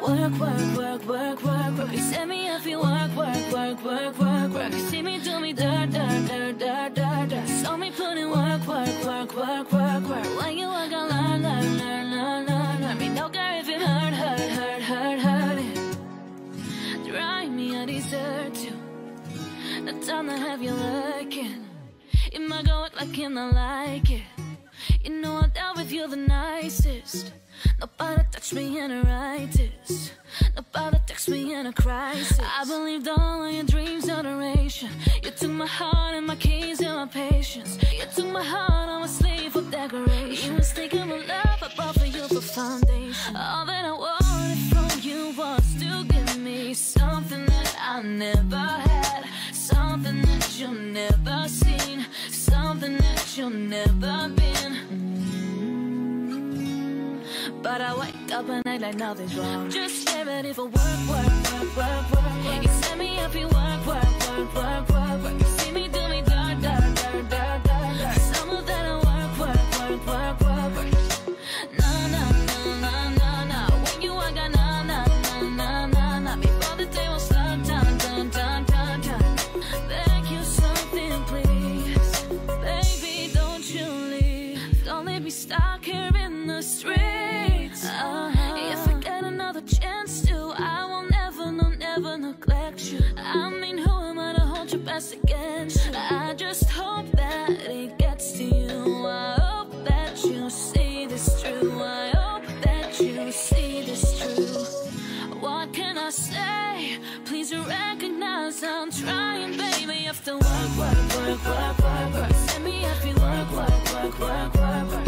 Work, work, work, work, work, work. You set me up, you work, work, work, work, work, work. You see me do me dirt, dirt, dirt, dirt, dirt, dirt. Saw me put in work, work, work, work, work, work. When you work, I learn, learn, learn, learn, learn. Me no care if it hurt, hurt, hurt, hurt, hurt. Drive me, I deserve to. The time to have you looking. You might go act like you not like it. You know I dealt with you the nicest. Nobody touched me in a rightest. Nobody text me in a crisis. I believed all of your dreams are duration. You took my heart and my keys and my patience. You took my heart, I'm a slave for decoration. You mistaken my love, I bought for you for foundation. All that I wanted from you was to give me something that I never had, something that you've never seen, something that you've never been. But I wake up and act like nothing's wrong. Just get ready for work, work, work, work, work. You set me up, you work, work, work, work, work, work. You see me do me dirt, dirt, dirt, dirt. Recognize I'm trying, baby. To work, work, work, work, work, work. Send me you work, work, work, work, work, work.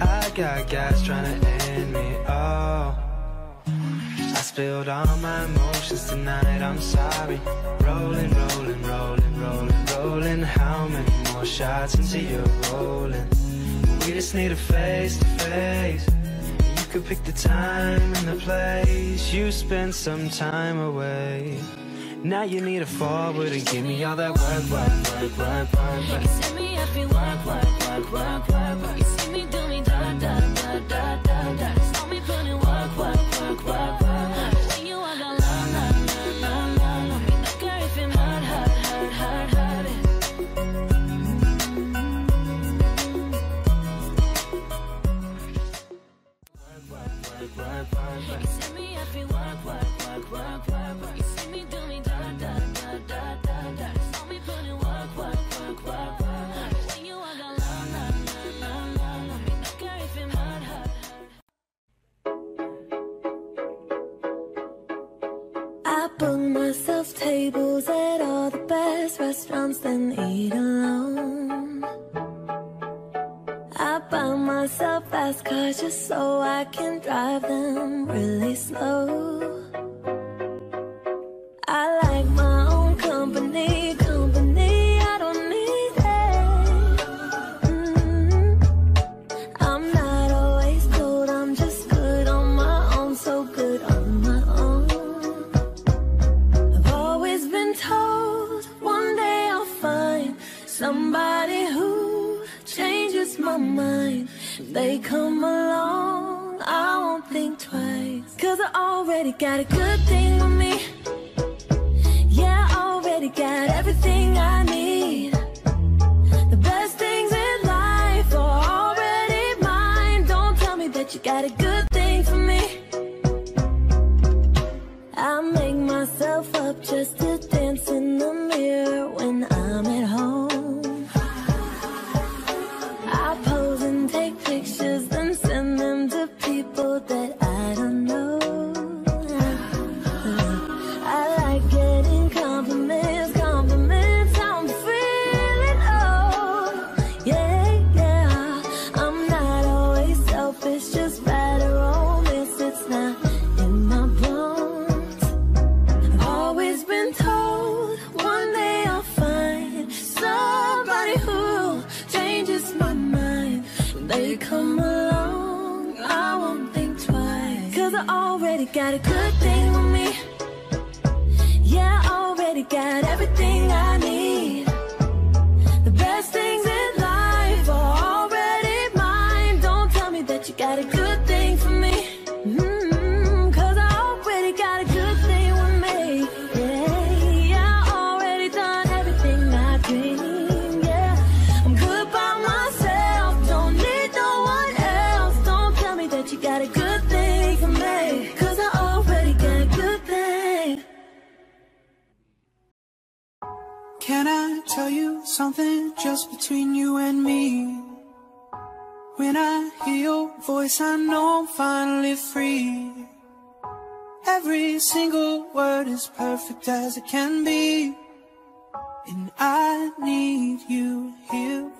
I got guys trying to end me. Oh, I spilled all my emotions tonight. I'm sorry. Rolling, rolling, rolling, rolling, rolling. How many more shots until you're rolling? We just need a face to face. You could pick the time and the place. You spend some time away. Now you need to forward and give me all that work, work, work, work, work, work. You set me up, you work, work, work, work, work, work. You set me up,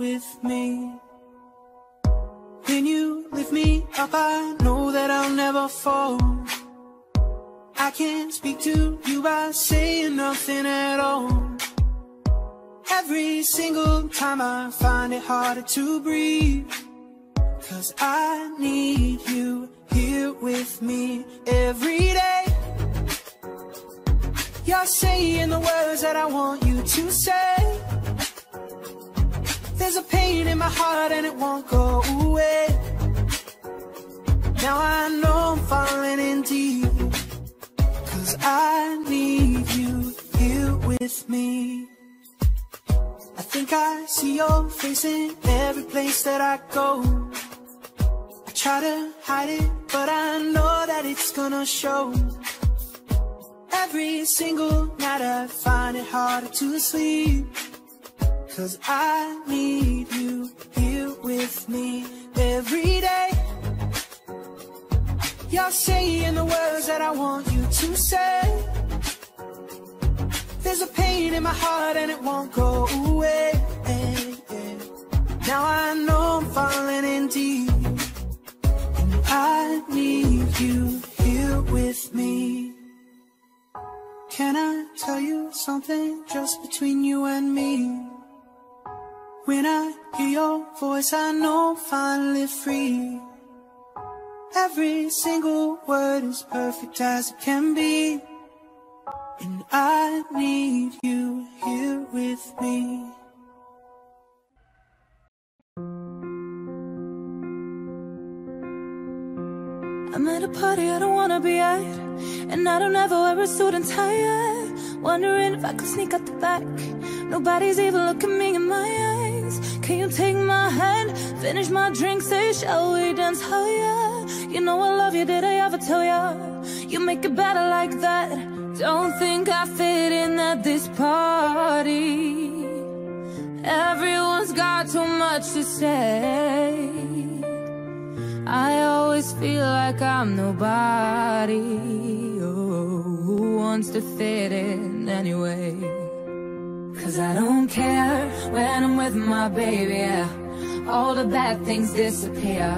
with me. When you lift me up, I know that I'll never fall. I can't speak to you by saying nothing at all. Every single time I find it harder to breathe. Cause I need you here with me every day. You're saying the words that I want you to say. There's a pain in my heart and it won't go away. Now I know I'm falling in deep. Cause I need you here with me. I think I see your face in every place that I go. I try to hide it, but I know that it's gonna show. Every single night I find it harder to sleep. Cause I need you here with me every day. You're saying the words that I want you to say. There's a pain in my heart and it won't go away. Now I know I'm falling in deep. And I need you here with me. Can I tell you something just between you and me? When I hear your voice, I know I'm finally free. Every single word is perfect as it can be. And I need you here with me. I'm at a party I don't wanna be at And I don't ever wear a suit and tie Wondering if I could sneak out the back Nobody's even looking me in my eyes Can you take my hand, finish my drink Say, shall we dance, oh yeah. You know I love you, did I ever tell ya? You make it better like that. Don't think I fit in at this party. Everyone's got too much to say. I always feel like I'm nobody. Oh, Who wants to fit in anyway Cause I don't care when I'm with my baby. All the bad things disappear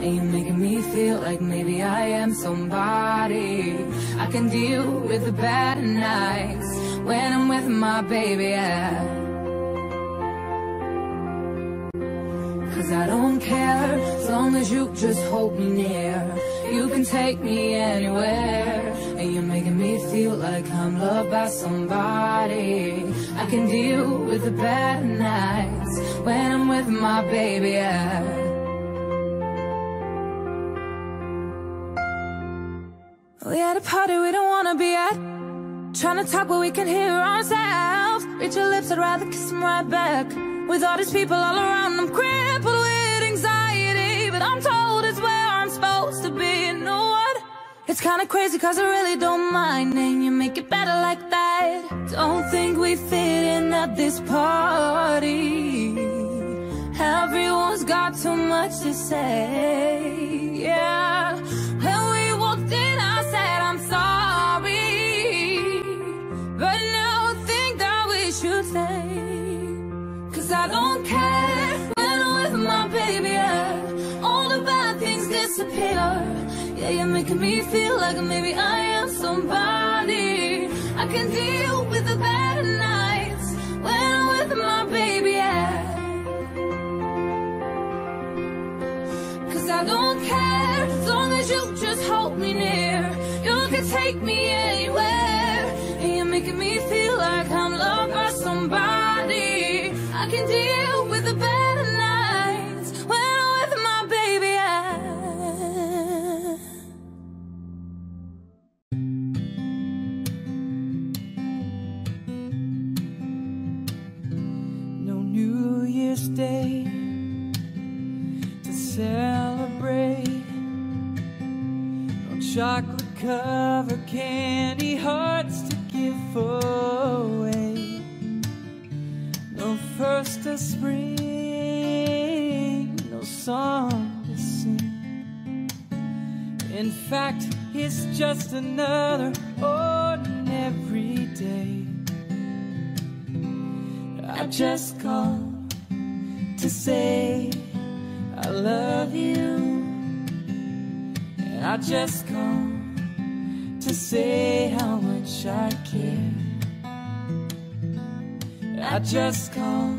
And you're making me feel like maybe I am somebody I can deal with the bad nights When I'm with my baby. Cause I don't care as long as you just hold me near. You can take me anywhere. And you're making me feel like I'm loved by somebody. I can deal with the bad nights when I'm with my baby. Yeah. We at a party we don't wanna be at. Trying to talk but we can hear ourselves. Reach your lips, I'd rather kiss them right back. With all these people all around, I'm crippled with to be. Know what? It's kinda crazy cause I really don't mind. And you make it better like that. Don't think we fit in at this party. Everyone's got too much to say. Yeah. When we walked in, I said, I'm sorry. But now I think that we should stay. Cause I don't care when I'm with my baby. Yeah disappear. Yeah, you're making me feel like maybe I am somebody. I can deal with the bad nights when I'm with my baby. Yeah. Cause I don't care as long as you just hold me near. You can take me in. another ordinary day. I just called to say I love you. And I just called to say how much I care. I just called.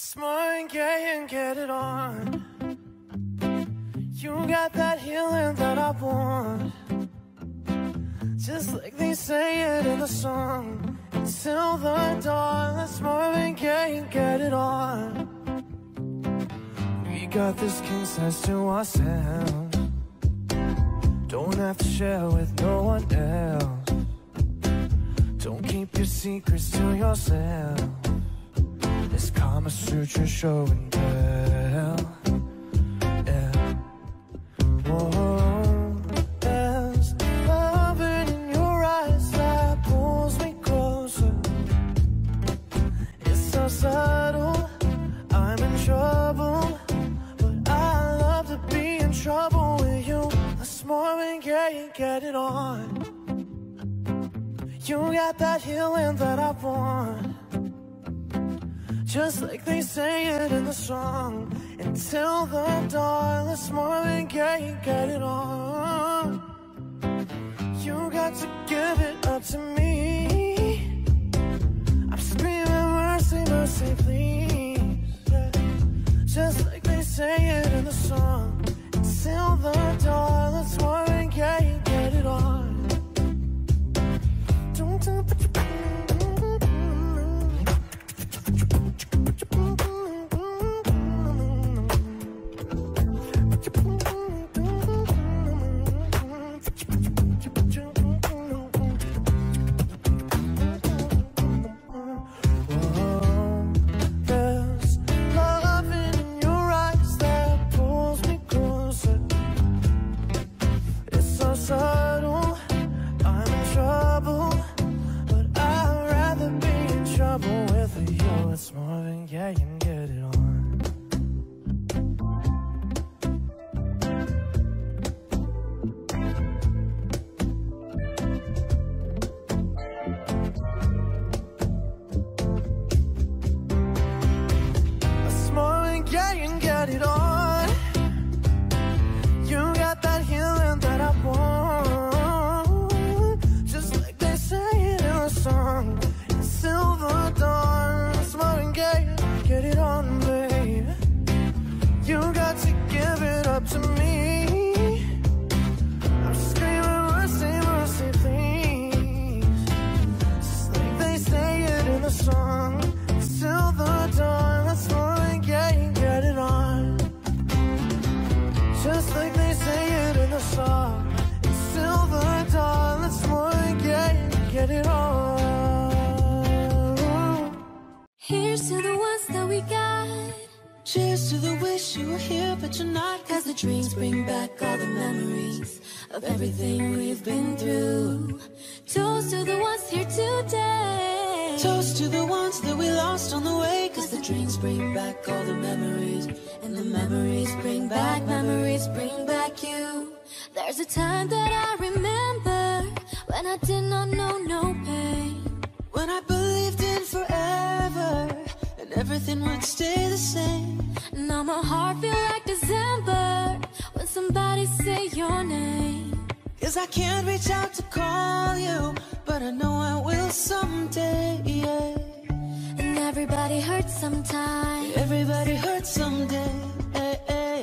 Smart and gay and get it on. You got that healing that I want. Just like they say it in the song. Until the dawn, let's Marvin Gaye and get it on. We got this king size to ourselves. Don't have to share with no one else. Don't keep your secrets to yourself. This Kama Sutra show and tell. Yeah. Whoa. There's loving in your eyes that pulls me closer. It's so subtle. I'm in trouble. But I love to be in trouble with you. Let's Marvin Gaye and get it on. You got that healing that I want. Just like they say it in the song. Until the dawn, let's Marvin Gaye get it on? You got to give it up to me. I'm screaming mercy, mercy, please. Yeah. Just like they say it in the song. Until the dawn, let's Marvin Gaye get it on? Don't, don't put your back, memories bring back you. There's a time that I remember when I did not know no pain. when I believed in forever, and everything would stay the same. Now my heart feel like December when somebody say your name. Cause I can't reach out to call you, but I know I will someday, yeah. And everybody hurts sometimes. Everybody hurts someday, eh, eh.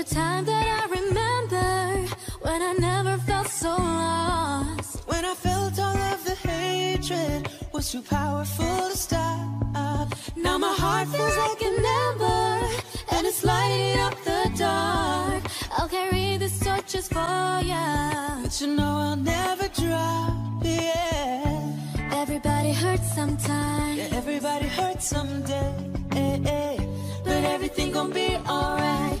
A time that I remember when I never felt so lost. When I felt all of the hatred was too powerful to stop. Now my heart feels like an ember and it's lighting up the dark. I'll carry this torch just for ya. But you know I'll never drop. Yeah. Everybody hurts sometimes, Yeah, everybody hurts someday. But everything gon' be alright.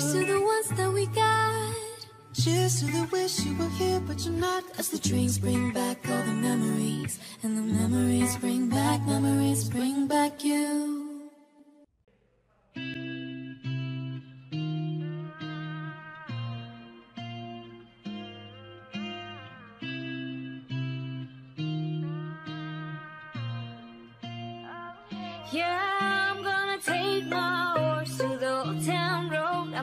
back. Here's to the ones that we got. Cheers to the wish you were here, but you're not. As the drinks bring back all the memories, and the memories bring back, memories bring back you. Yeah,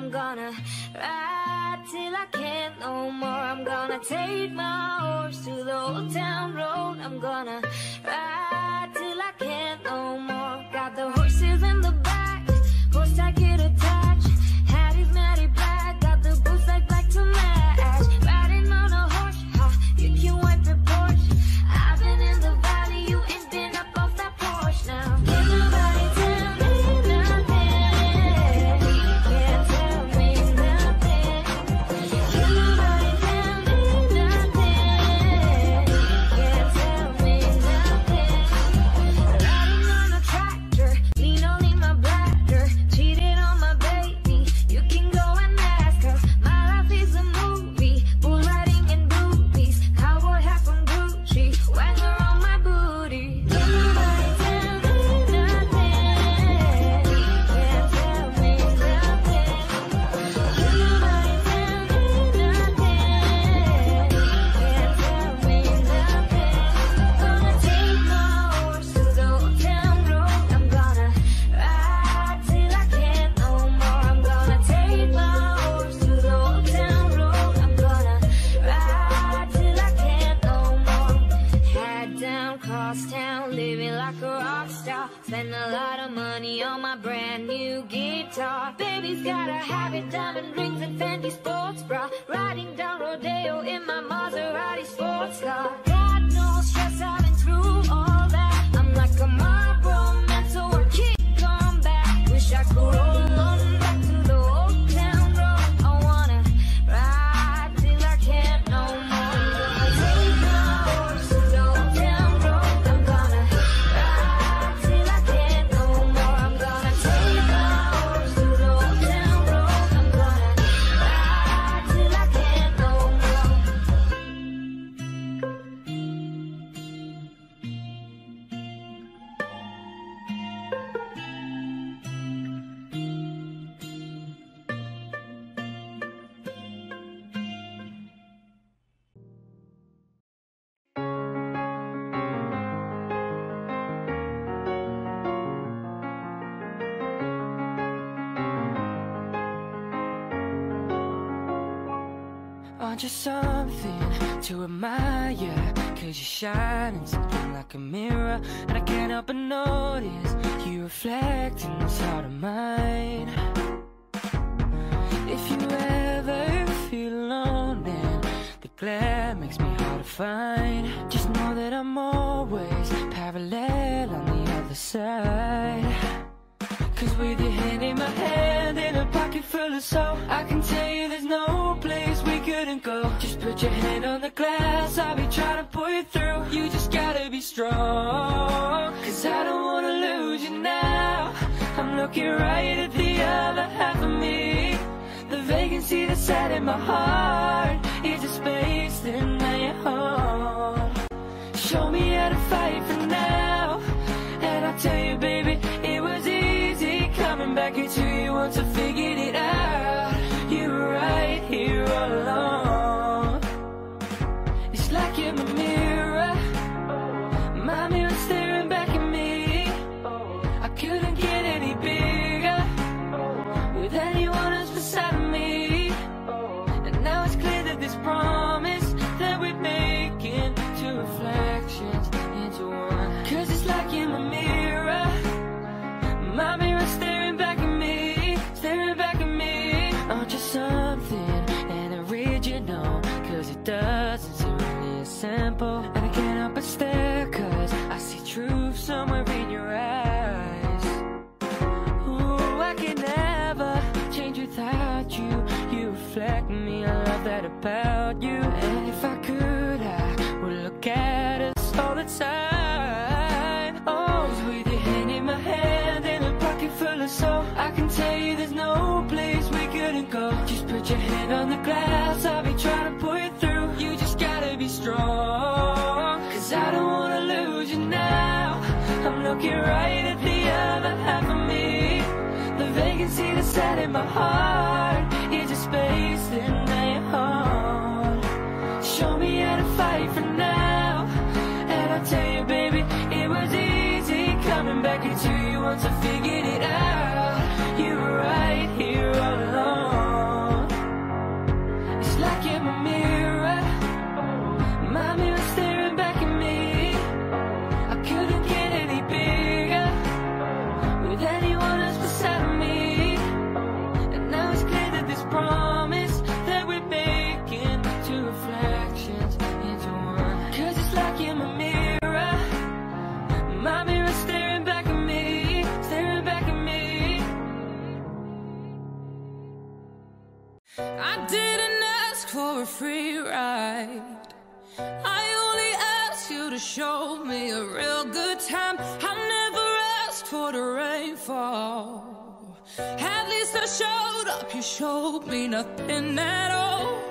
I'm gonna ride till I can't no more. I'm gonna take my horse to the old town road. I'm gonna ride till I can't no more. Got the horses in the back, horse I You reflect in this heart of mine. If you ever feel alone then The glare makes me hard to find. Just know that I'm always parallel on the other side. Cause with your hand in my hand and a pocket full of soap I can tell you there's no put your hand on the glass I'll be trying to pull you through. You just gotta be strong. Cause I don't wanna lose you now. I'm looking right at the other half of me. The vacancy that's sat in my heart is a space that now you're home. Show me how to fight for now. And I'll tell you, baby, it was easy coming back into you once I figured it out. You were right here all along. Simple. And I can't help but stare cause I see truth somewhere in your eyes. Ooh, I can never change without you. You reflect me, I love that about you. And if I could, I would look at us all the time. Always with your hand in my hand and a pocket full of soul. I can tell you there's no place we couldn't go. Just put your hand on the glass, I'll be trying to looking right at the other half of me. The vacancy that's sat in my heart is a space that now you're. Show me how to fight for now. And I'll tell you, baby, it was easy coming back into you once I figured it out. Free ride. I only asked you to show me a real good time. I never asked for the rainfall. At least I showed up, you showed me nothing at all.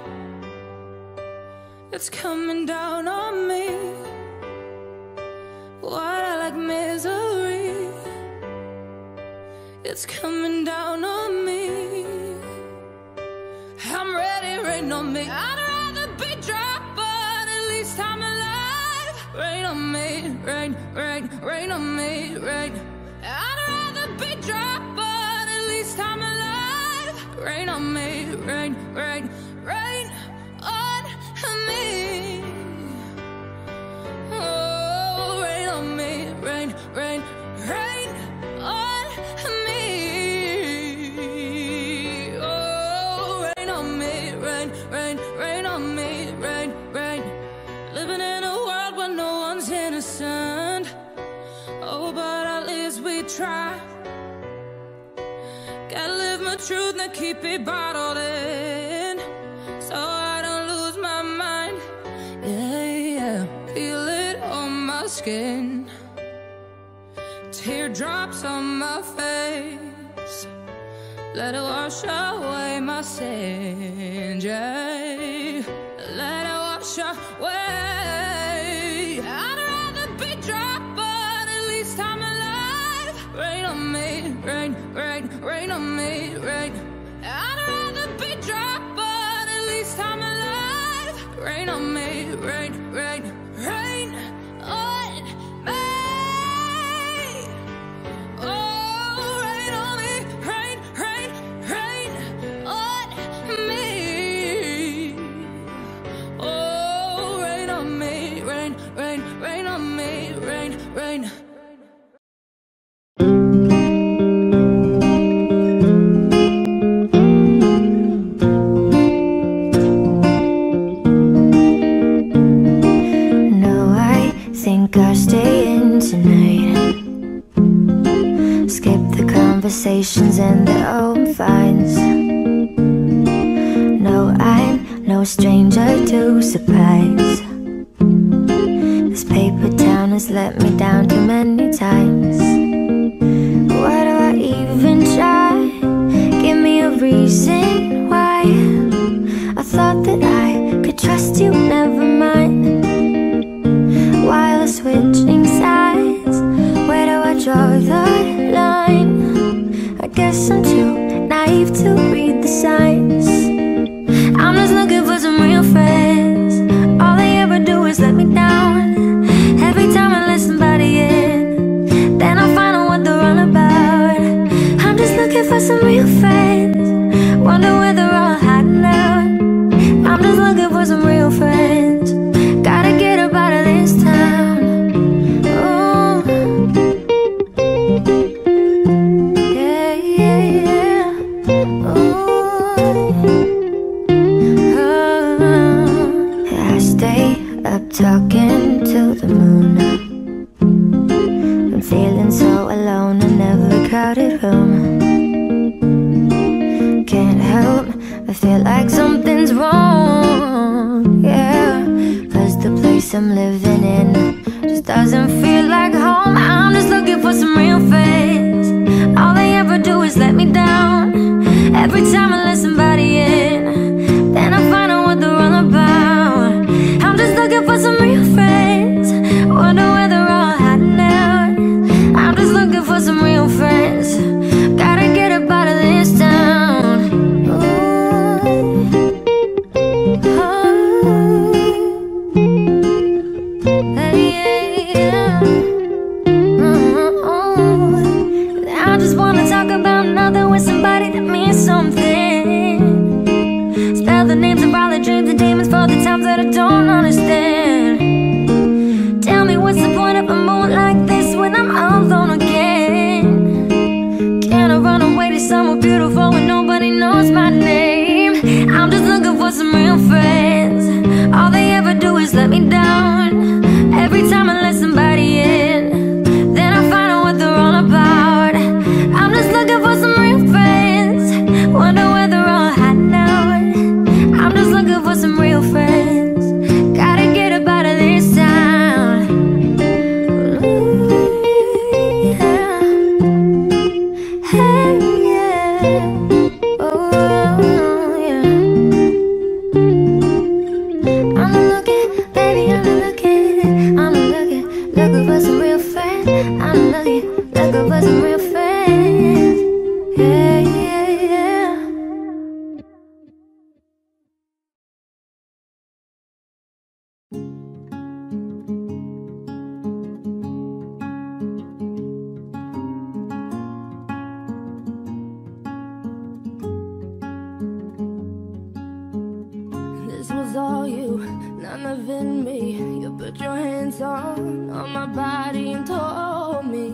It's coming down on me. What I like misery. It's coming down on me. I'm ready, rain on me. I'd rather be dry, but at least I'm alive. Rain on me, rain, rain, rain on me, rain. I'd rather be dry, but at least I'm alive. Rain on me, rain, rain, rain on me. Oh, rain on me, rain, rain, rain try. Gotta live my truth and keep it bottled in. So I don't lose my mind. Yeah, yeah. Feel it on my skin. Teardrops on my face. Let it wash away my sins. Yeah. Let it wash away. Rain, rain, rain on me, rain. I'd rather be dry, but at least I'm alive. Rain on me, rain, rain, rain on me. Oh, rain on me, rain, rain, rain on me. Oh, rain on me, rain, rain, rain on me, rain, rain. kind of in me. You put your hands on, on my body and told me.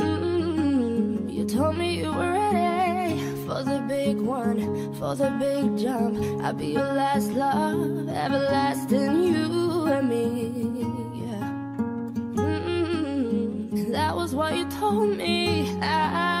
Mm, You told me you were ready For the big one, for the big jump. I'll be your last love, everlasting you and me. Yeah. mm, That was what you told me. I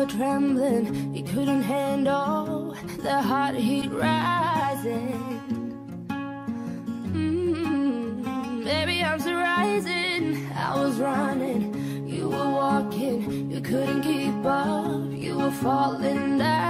were trembling, he couldn't handle the hot heat rising. Mm -hmm. Baby, I'm surprising. I was running, you were walking, you couldn't keep up, you were falling down.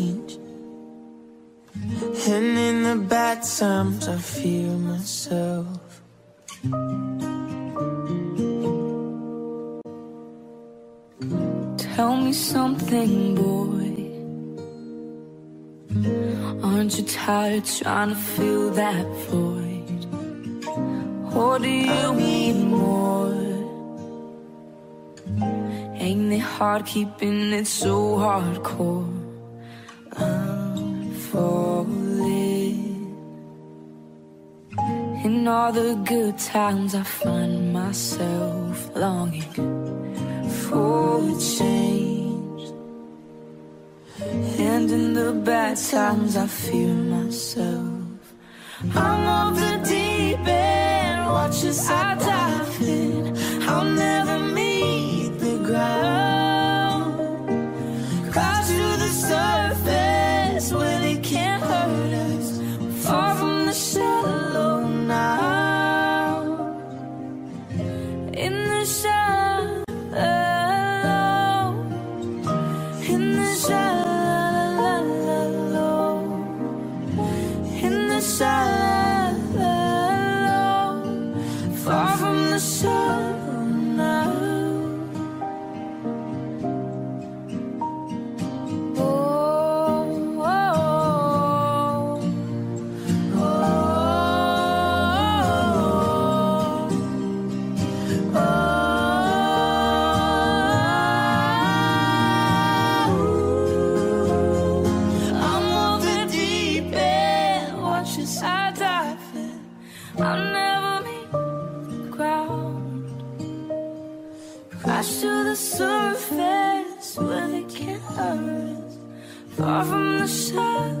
And in the bad times I fear myself Tell me something, boy Aren't you tired trying to fill that void? Or do you need more? Ain't it hard keeping it so hardcore? I'm falling In all the good times I find myself longing for change. And in the bad times I fear myself. I'm off the deep end, watch as I dive in I'll never meet the ground. Climb to the surface when far from the sun.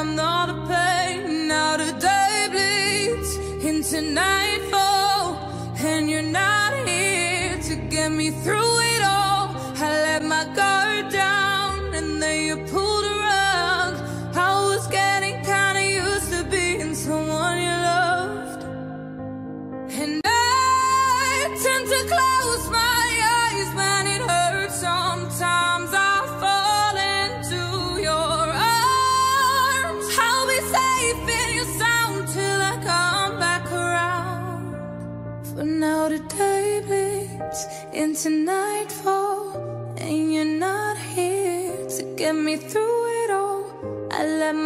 I'm not a pain. Now the day bleeds into nightfall, and you're not here to get me through.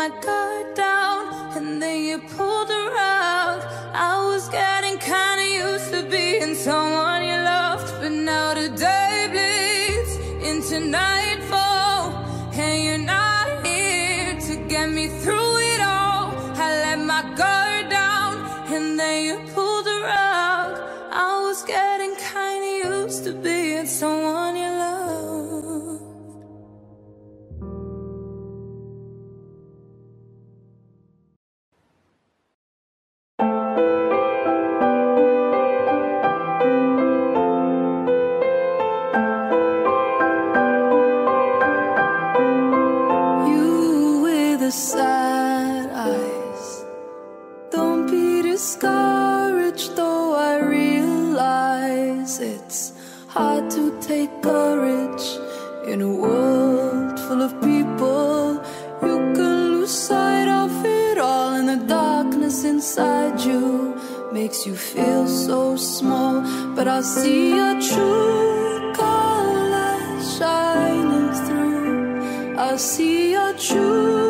my God. makes you feel so small. But I see your true colors shining through. I see your true.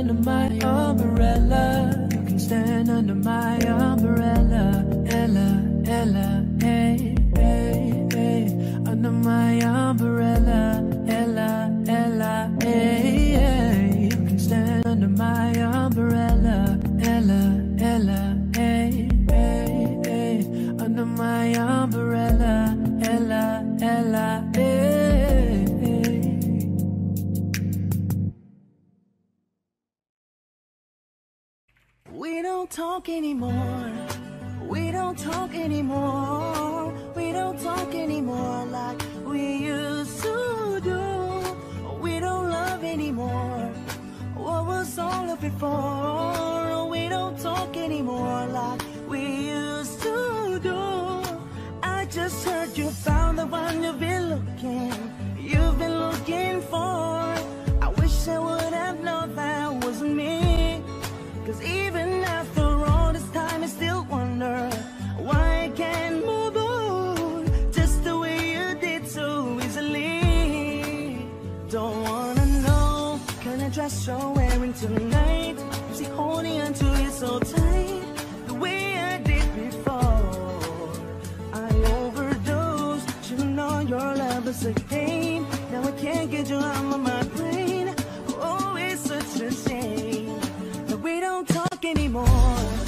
Under my umbrella. You can stand under my umbrella. Ella, Ella, hey, hey, hey. Under my umbrella. Ella, Ella, hey, talk anymore. We don't talk anymore. We don't talk anymore like we used to do. We don't love anymore. What was all of it for? We don't talk anymore like we used to do. I just heard you found the one you've been looking. You've been looking for. Dress you're wearing tonight. You see, holding onto you so tight, the way I did before. I overdosed, should've known your love was a game. Now I can't get you out of my brain. Oh, it's such a shame that we don't talk anymore.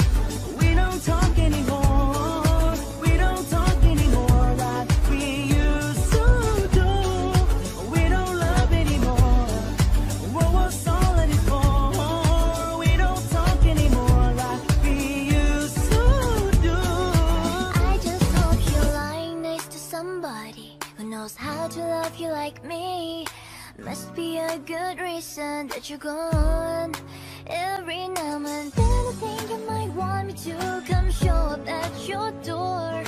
Love you like me. Must be a good reason that you're gone. Every now and then I think you might want me to come show up at your door.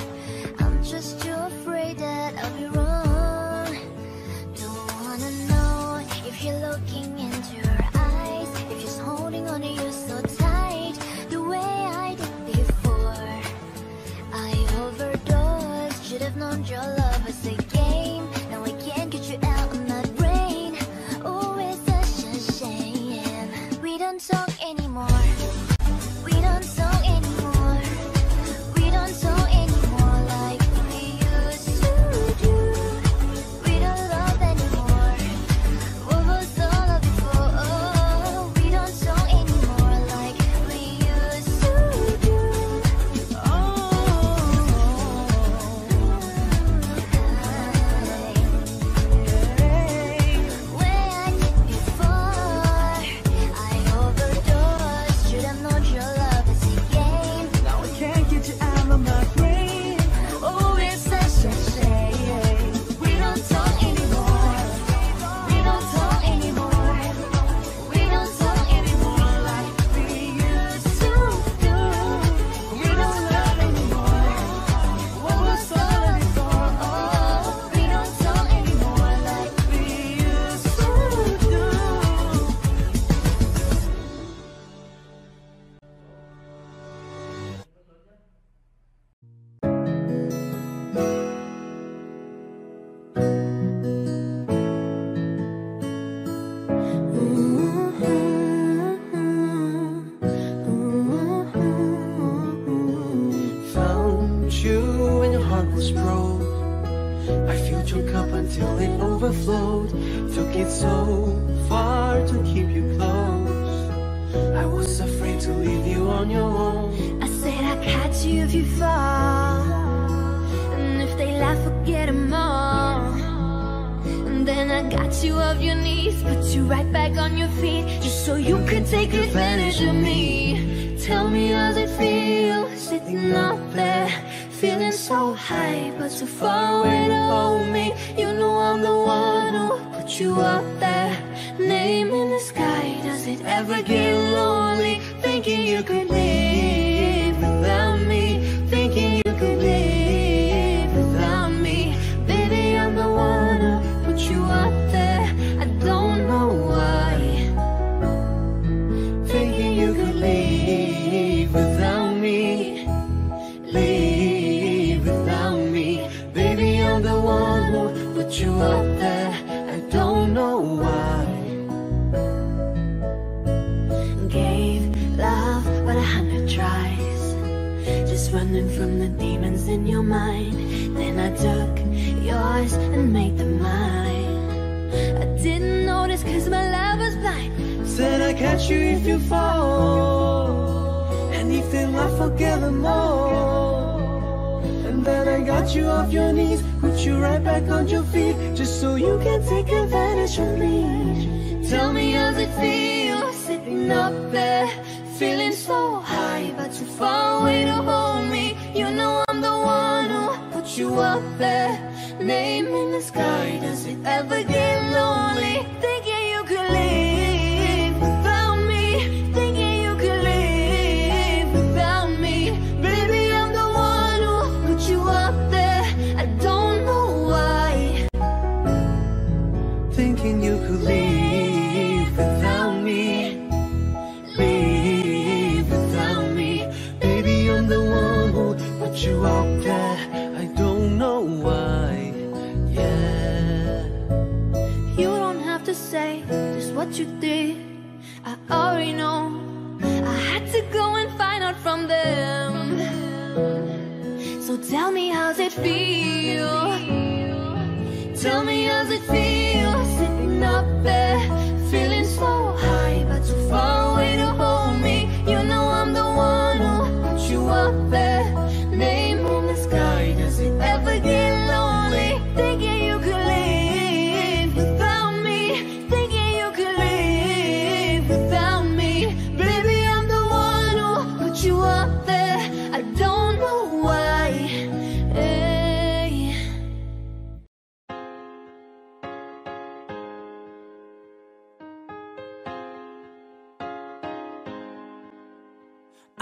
I'm just too afraid that I'll be wrong. Don't wanna know if you're looking into her eyes, if she's holding on to you so tight, the way I did before. I overdosed, should have known your love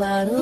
bottle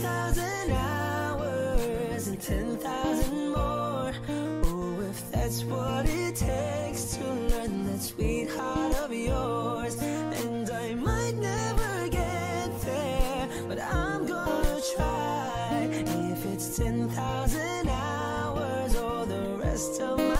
10,000 hours and 10,000 more. Oh, if that's what it takes to learn that sweetheart of yours And I might never get there, but I'm gonna try. If it's 10,000 hours or the rest of my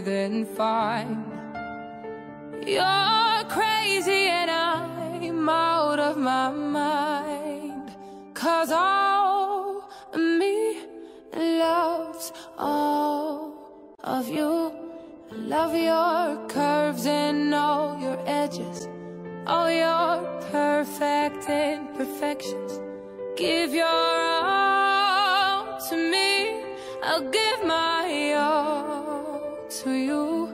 breathing fine. You're crazy and I'm out of my mind. Cause all me loves all of you. Love your curves and all your edges. All your perfect imperfections. Give your all to me. I'll give my all to you.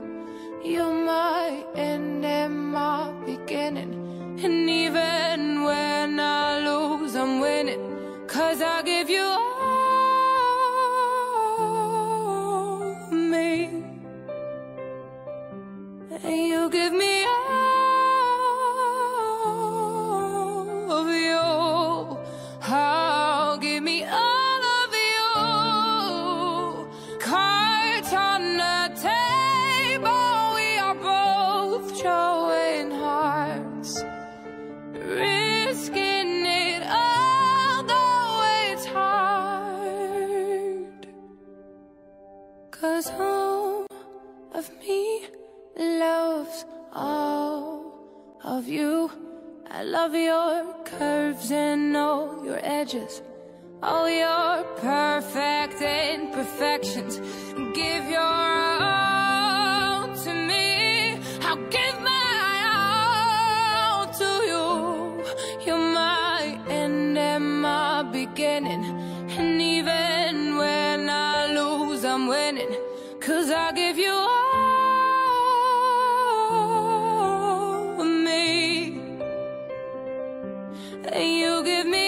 You're my end and my beginning. And even when I lose, I'm winning. Cause I give you all me. And you give me love you. I love your curves and all your edges. All your perfect imperfections. Give your all to me. I'll give my all to you. You're my end and my beginning. And even when I lose, I'm winning. Cause I give you all. You give me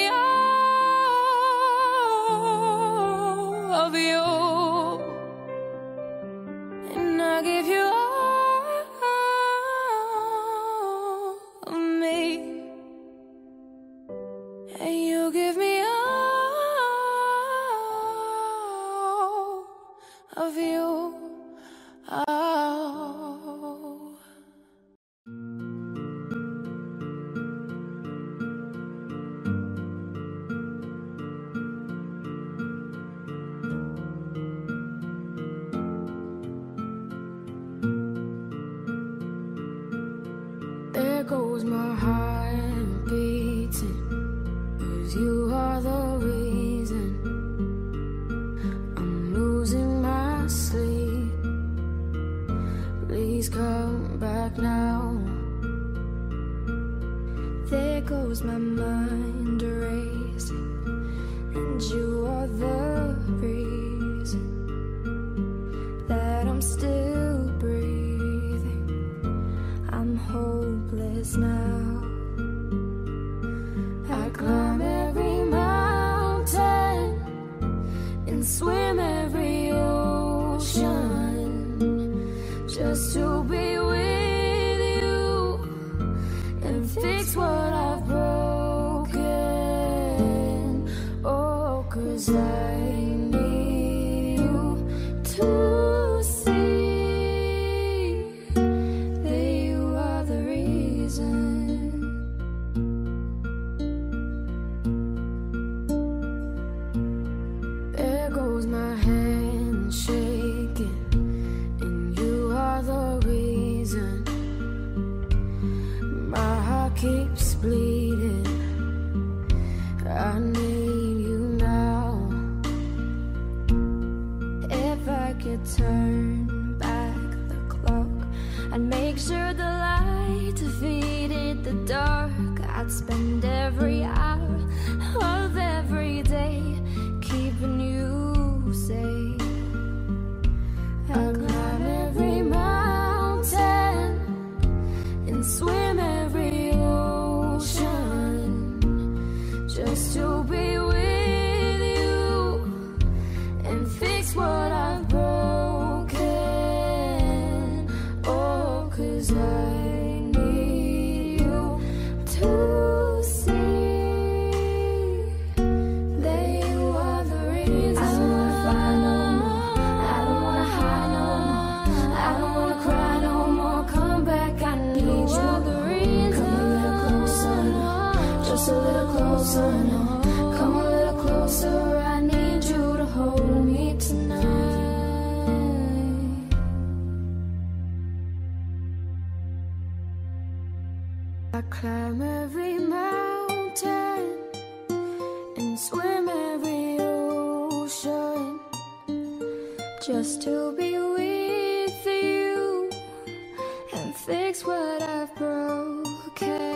fix what I've broken.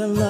Are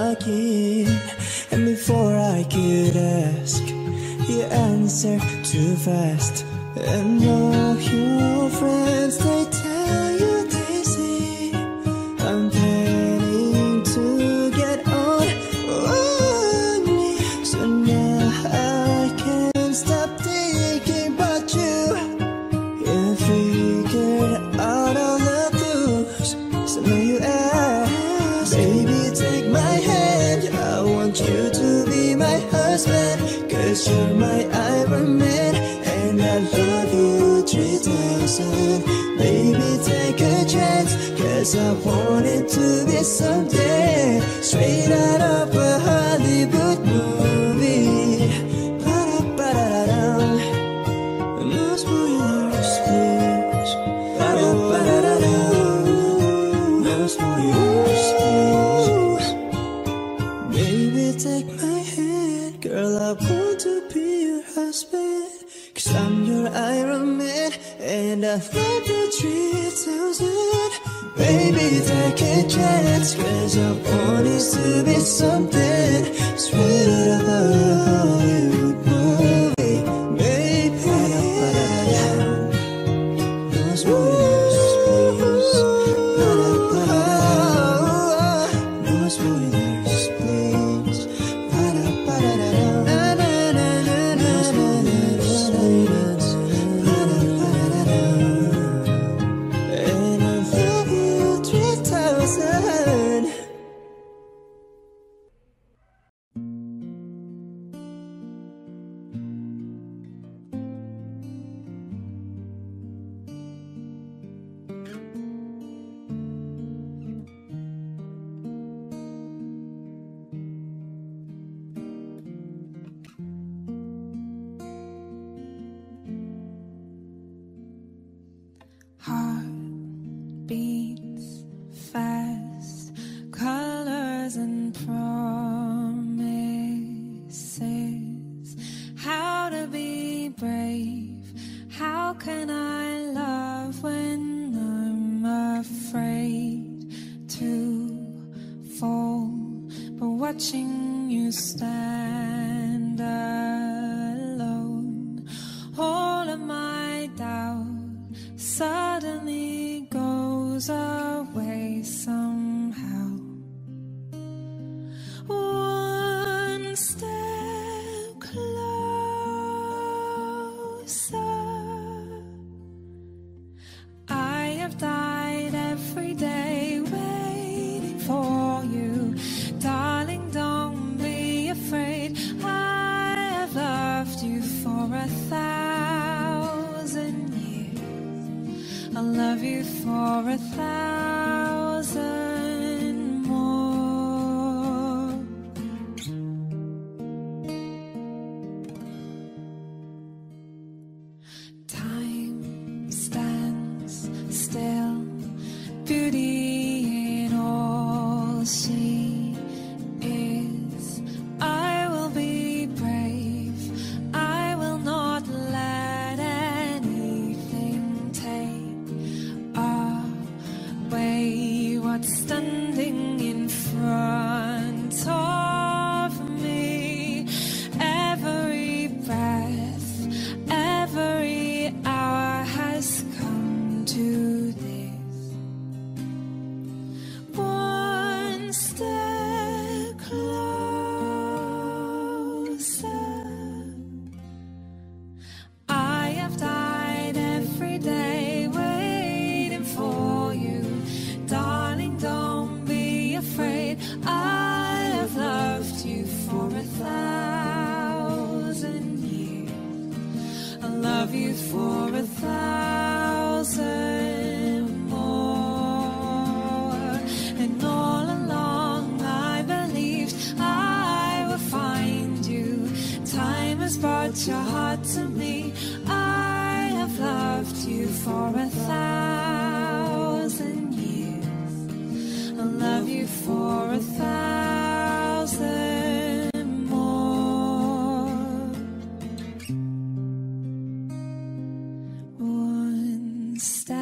One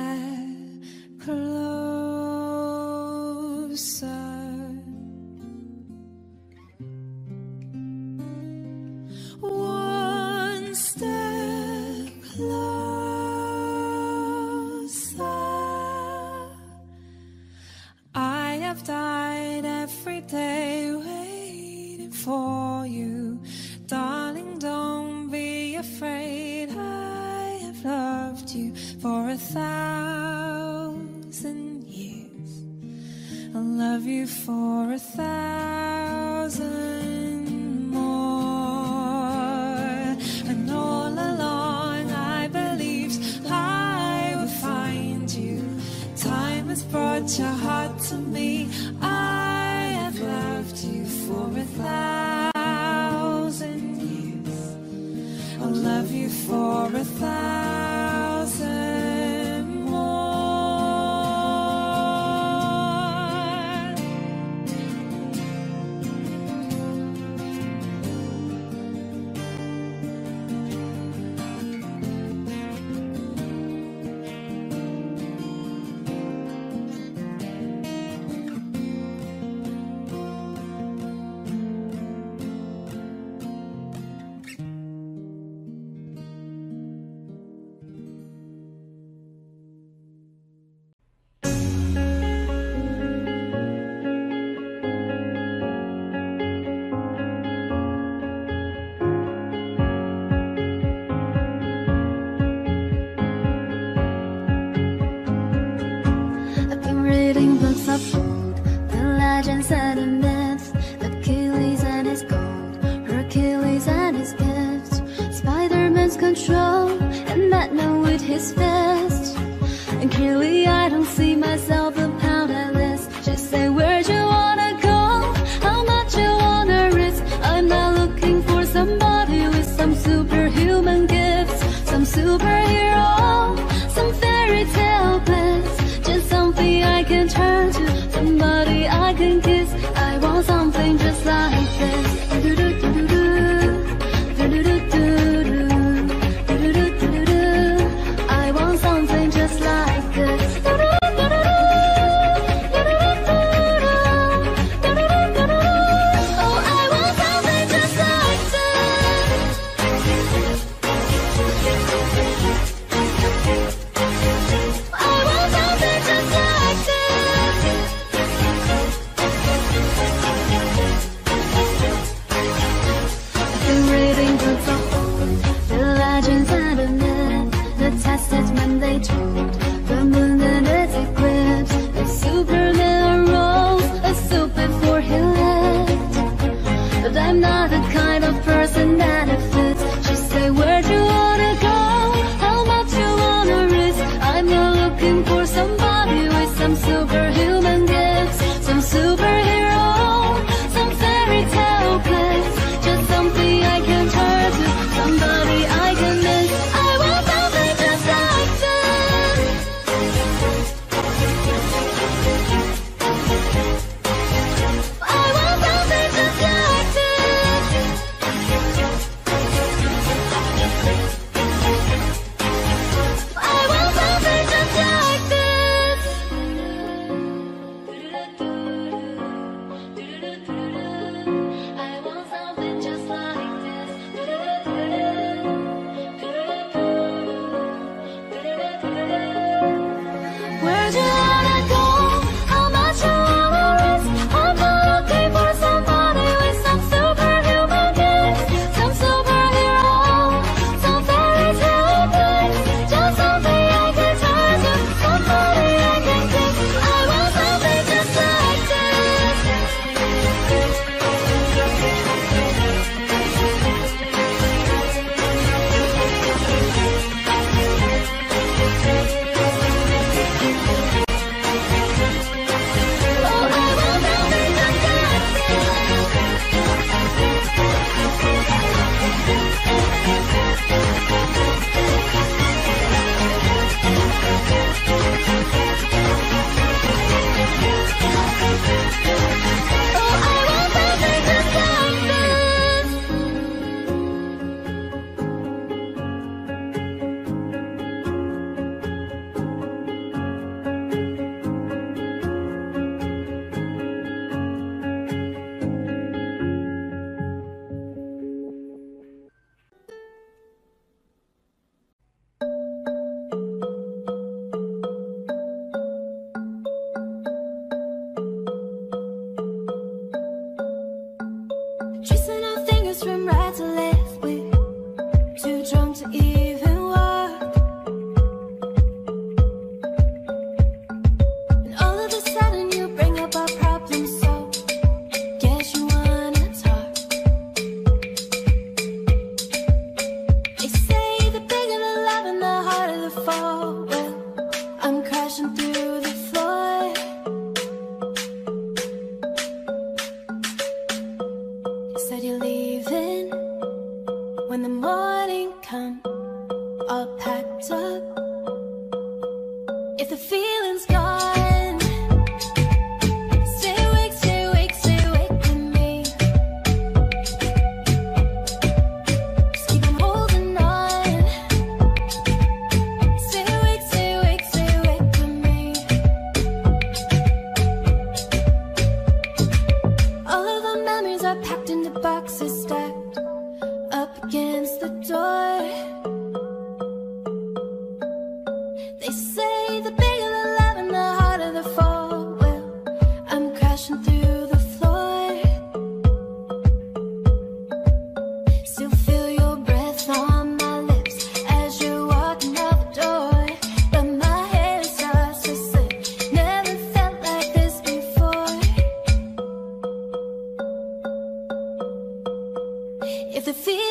If the fear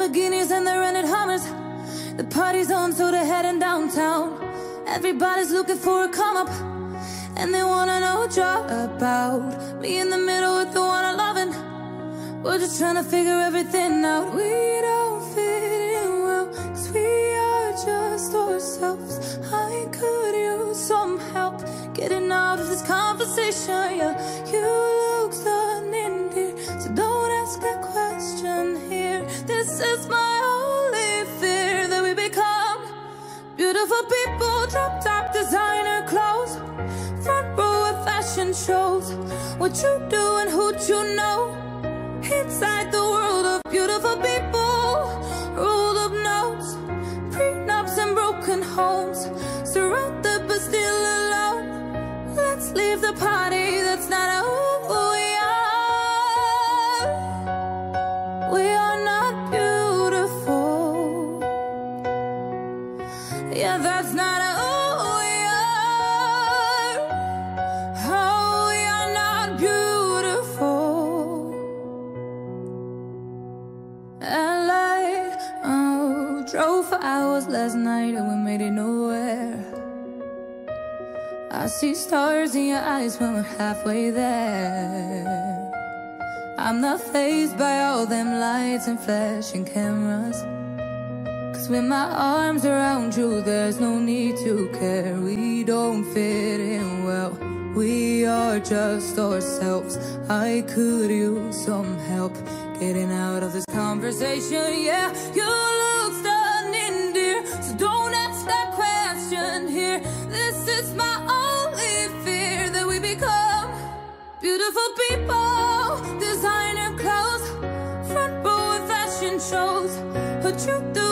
Lamborghinis and the rented Hummers. The party's on, so they're heading downtown. Everybody's looking for a come up. And they wanna know what you're about. Me in the middle with the one I loving. We're just trying to figure everything out. We don't fit in well, cause we are just ourselves. I could use some help getting out of this conversation. Yeah, you This is my only fear that we become beautiful people, drop top designer clothes, front row of fashion shows. What you do and who you know. Inside the world of beautiful people, rolled up notes, prenups and broken homes, surrounded but still alone. Let's leave the party, that's not who see stars in your eyes when we're halfway there. I'm not fazed by all them lights and flashing cameras. Cause with my arms around you, there's no need to care. We don't fit in well. We are just ourselves. I could use some help getting out of this conversation. Yeah, you beautiful people, designer clothes, front row fashion shows. What you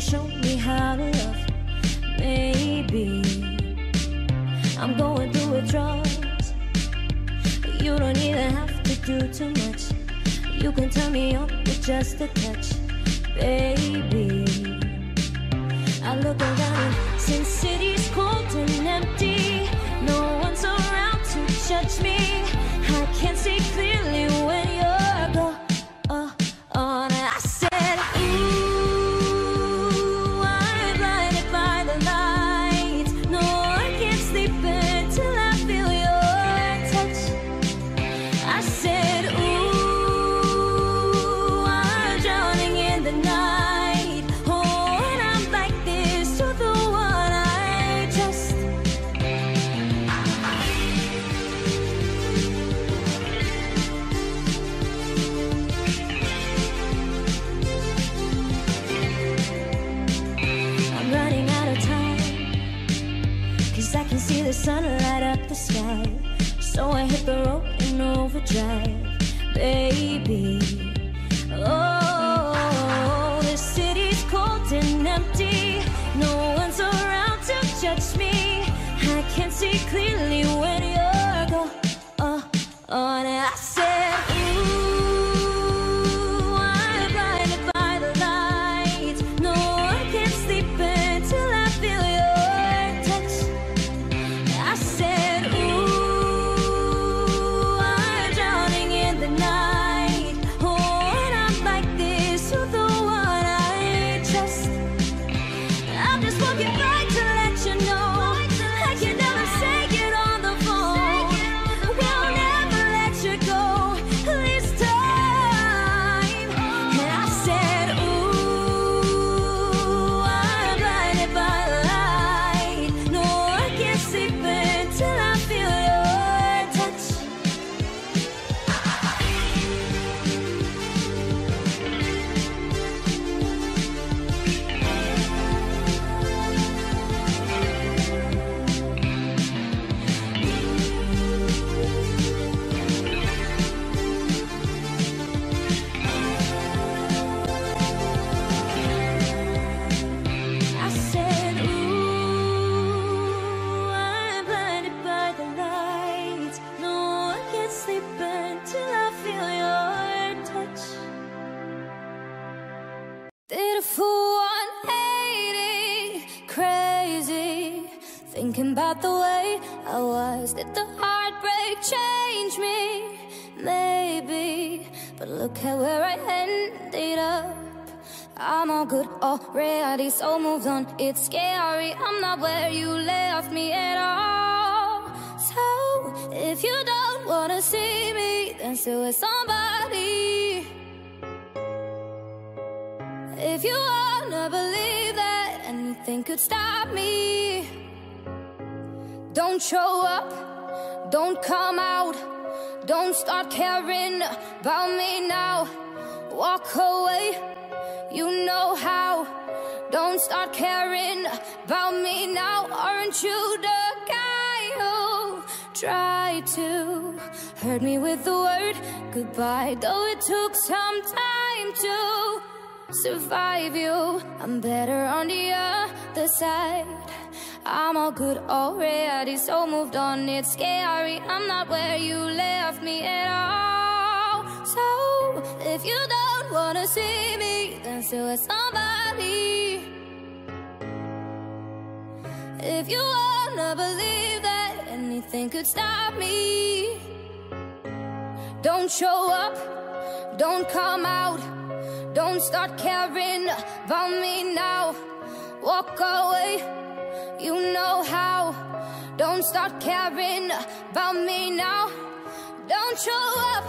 show me how to love. Maybe I'm going through withdrawals. You don't even have to do too much. You can turn me on with just a touch, baby. I look around since city's cold and empty, no one's around to judge me. I can't see clearly when baby. Oh, the city's cold and empty. No one's around to judge me. I can't see clearly moved on. It's scary, I'm not where you left me at all. So, if you don't wanna see me, then still with somebody. If you wanna believe that anything could stop me, don't show up, don't come out, don't start caring about me now. Walk away, you know how. Don't start caring about me now. Aren't you the guy who tried to hurt me with the word goodbye? Though it took some time to survive you. I'm better on the other side. I'm all good already, so moved on. It's scary. I'm not where you left me at all. So if you don't wanna see me, then still with somebody. If you wanna believe that anything could stop me, don't show up, don't come out. Don't start caring about me now. Walk away, you know how. Don't start caring about me now. Don't show up,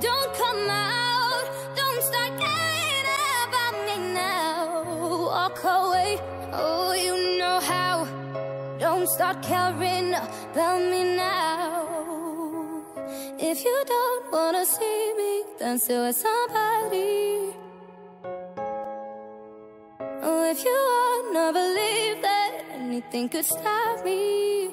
don't come out. Don't start caring about me now. Walk away, oh, you know how. Don't start caring about me now. If you don't wanna see me, then still with somebody. Oh, if you wanna believe that anything could stop me.